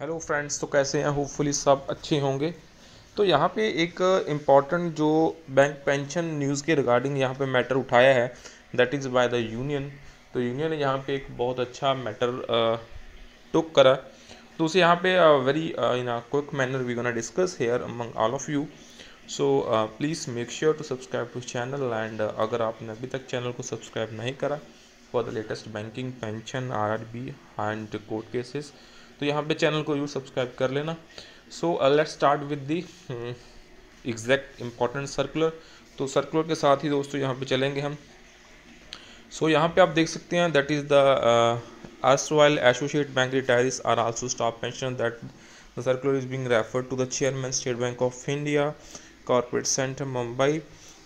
Hello friends तो कैसे हैं? होपफुली सब अच्छे होंगे। तो यहाँ पे एक इंपॉर्टेंट जो बैंक पेंशन न्यूज़ के रिगार्डिंग यहाँ पे मैटर उठाया है that is by the union तो यूनियन ने यहाँ पे एक बहुत अच्छा मैटर टुक करा। तो उसे यहाँ पे very in a quick manner we gonna discuss here among all of you so please make sure to subscribe to channel and अगर आपने अभी तक चैनल को सब्सक्राइब नहीं करा for the latest banking pension R R B and court cases तो यहाँ पे चैनल को यू सब्सक्राइब कर लेना। So let start with the exact important circular तो सर्कुलर के साथ ही दोस्तों यहाँ पे चलेंगे हम। सो so, यहाँ पे आप देख सकते हैं that is the erstwhile associate bank retirees are also staff pension that the circular is being refer to the chairman State Bank of India corporate centre Mumbai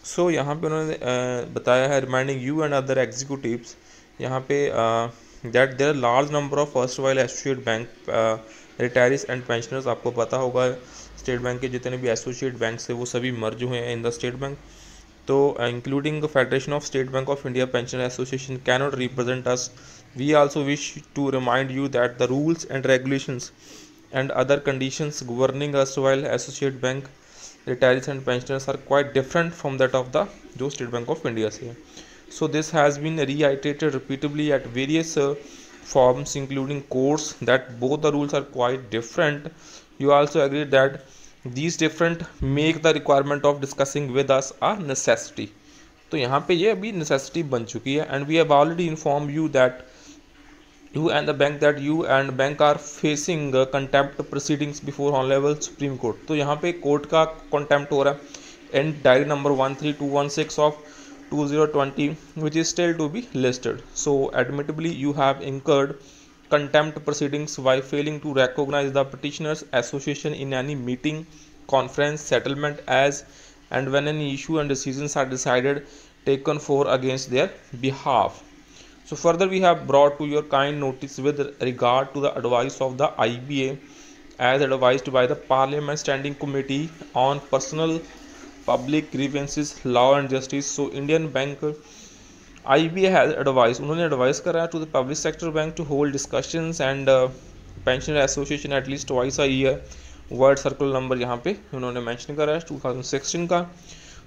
so यहाँ पे उन्होंने uh, बताया है reminding you and other executive यहाँ पे uh, that there large number of first while associate bank retirees and pensioners आपको पता होगा स्टेट बैंक के जितने भी एसोसिएट बैंक है, वो सभी मर्ज हुए हैं इन द स्टेट बैंक तो including Federation of State Bank of India Pension Association cannot represent us we also wish to remind you that the rules and regulations and other conditions governing erstwhile associate bank retirees and pensioners are quite different from that of the जो State Bank of India से है. so this has been reiterated repeatedly at various uh, forms including courts that both the rules are quite different you also agree that these different make the requirement of discussing with us a necessity तो यहाँ पे ये अभी necessity बन चुकी है and we have already inform you that you and the bank that you and bank are facing uh, contempt proceedings before on level supreme court तो यहाँ पे कोर्ट का contempt हो रहा है and diary number one three to one six of 2020 which is still to be listed. So admittedly you have incurred contempt proceedings by failing to recognize the petitioners association in any meeting conference settlement as and when any issue and decisions are decided taken for against their behalf. So further we have brought to your kind notice with regard to the advice of the IBA as advised by the Parliament Standing Committee on Personnel public grievances law and justice so Indian bank I B has advice उन्होंने advice करा to the public sector bank to hold discussions and pension association at least twice a year word circular number यहाँ पे उन्होंने mention करा है 2016 का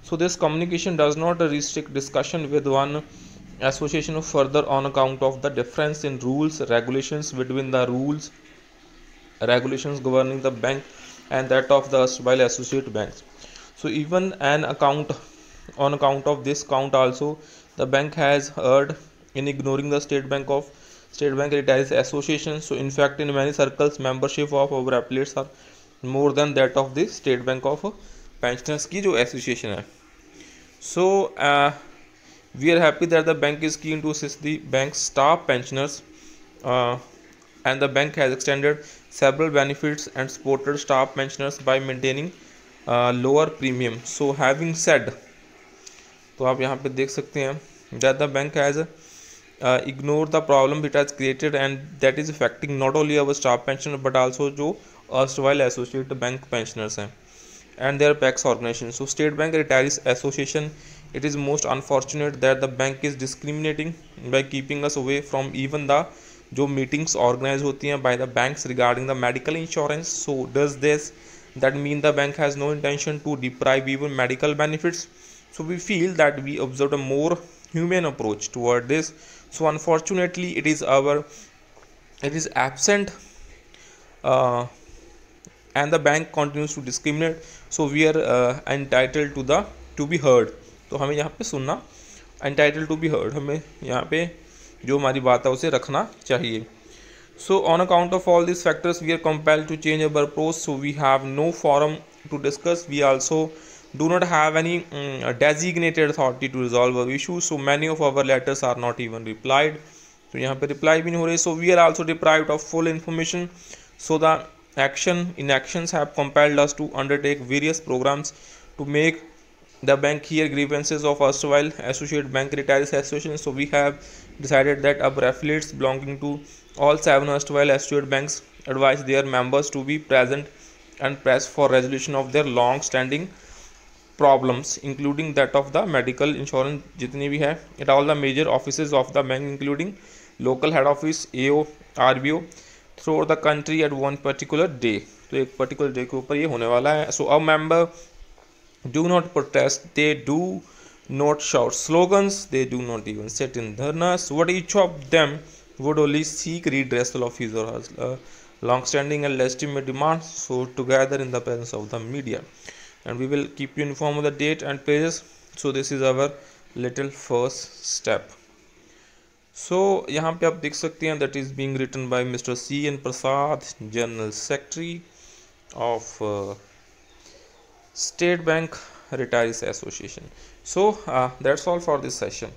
so this communication does not restrict discussion with one association of further on account of the difference in rules regulations between the rules regulations governing the bank and that of the while associate banks so even an account on account of this count also the bank has erred in ignoring the state bank of state bank retirees association so in fact in many circles membership of our affiliates are more than that of the state bank of pensioners की जो association है so uh, we are happy that the bank is keen to assist the bank staff pensioners uh, and the bank has extended several benefits and supported staff pensioners by maintaining lower premium so having said तो आप यहाँ पे देख सकते हैं that the bank has ignore the problem it has created and that is affecting not only our staff pensioner but also जो erstwhile associate bank pensioners हैं. And their PACS organization. So State Bank Retirees Association, it is most unfortunate that the bank is discriminating by keeping us away from even the जो meetings organise होती हैं by the banks regarding the medical insurance so does this that mean the bank has no intention to deprive even medical benefits so we feel that we observed a more humane approach toward this so unfortunately it is our it is absent uh, and the bank continues to discriminate so we are uh, entitled to the to be heard तो हमें यहाँ पे सुनना entitled to be heard हमें यहाँ पे जो हमारी बात है उसे रखना चाहिए So on account of all these factors, we are compelled to change our approach. So we have no forum to discuss. We also do not have any um, designated authority to resolve our issues. So many of our letters are not even replied. तो यहाँ पे reply भी नहीं हो रही So we are also deprived of full information. So the action inactions have compelled us to undertake various programs to make the bank hear grievances of erstwhile associate bank retirees association. So we have decided that our affiliates belonging to All seven erstwhile Estuate banks advise their members to be present and press for resolution of their long standing problems including that of the medical insurance जितनी भी है। At all the major office of the bank including local head office A O R B O through the country at one particular day तो एक particular day के ऊपर ये होने वाला है। So a member do not protest they do not shout slogans they do not even sit in dharna what each of them would only seek redressal of his or her uh, long-standing and legitimate demands so together in the presence of the media and we will keep you informed of the date and places so this is our little first step so so, यहाँ पे आप देख सकते हैं that is being written by mister C N Prasad general secretary of State Bank Retirees Association. So uh, that's all for this session.